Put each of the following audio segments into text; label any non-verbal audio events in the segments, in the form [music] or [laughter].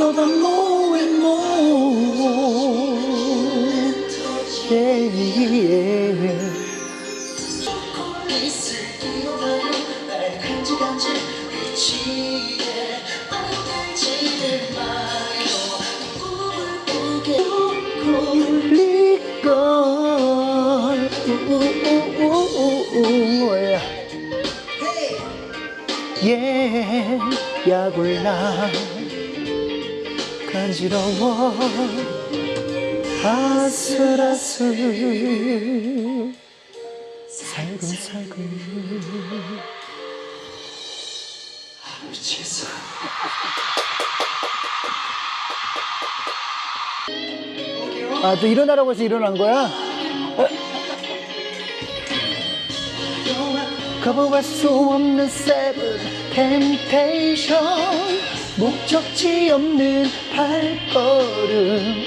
go the more and more. Yeah, yeah. 예 야굴나 간지러워. 아슬아슬. 살금살금. 미치겠어 아 또 일어나라고 해서 일어난 거야? 거부할 수 없는 세븐 템테이션 목적지 없는 발걸음.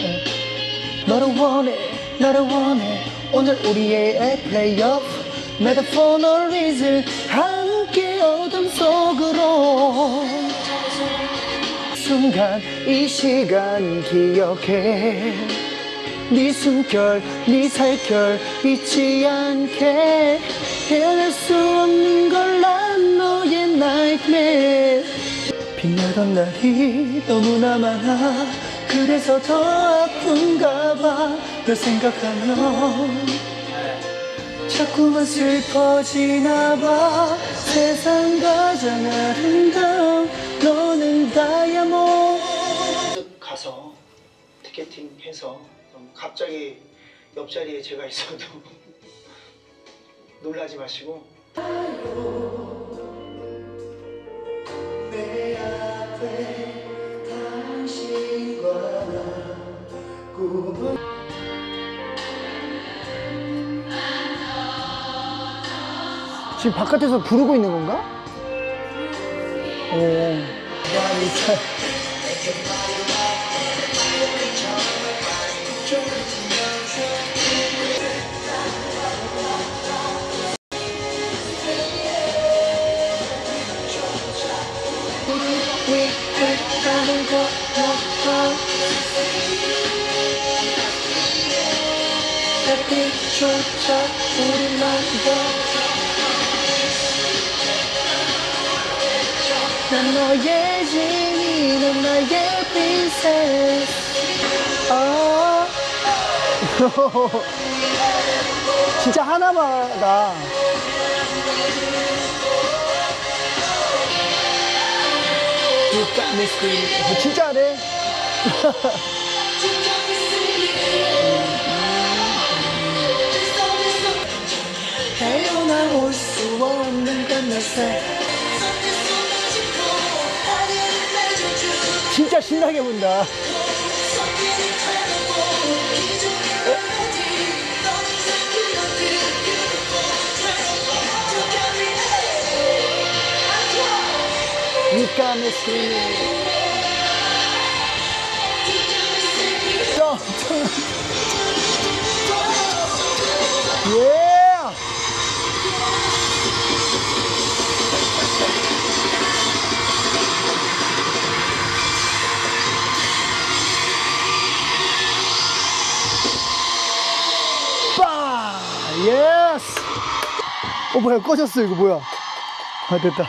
너를 원해 너를 원해. 오늘 우리의 플레이오프 메타포 널 리즌 함께 어둠 속으로. 순간 이 시간 기억해. 네 숨결 네 살결 잊지 않게 빛나던 날이 너무나 많아 그래서 더 아픈가 봐널 생각하면 자꾸만 슬퍼지나 봐 세상 가장 아름다운 너는 다이아몬드 가서 티켓팅 해서 갑자기 옆자리에 제가 있어도 놀라지 마시고 지금 바깥에서 부르고 있는 건가? 오. 우리만 난 너의 진이 넌 나의 프린세스 아 [laughs] 진짜 하나마다. Screaming. 진짜 하네. 헤어나올 수 없는 끝날새 신나게 본다 You got me 어 뭐야 꺼졌어 이거 뭐야? 아 됐다